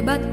terlibat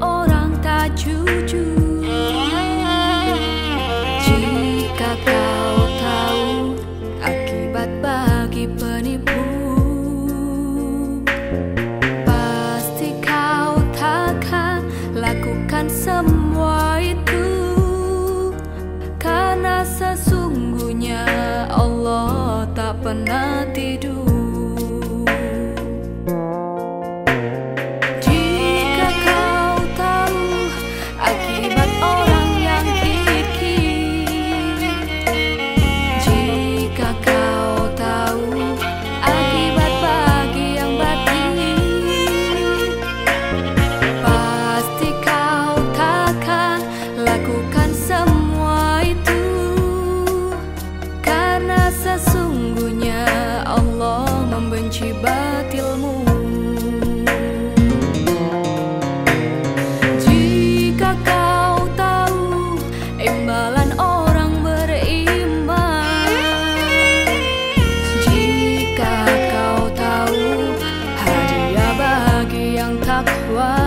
Apakah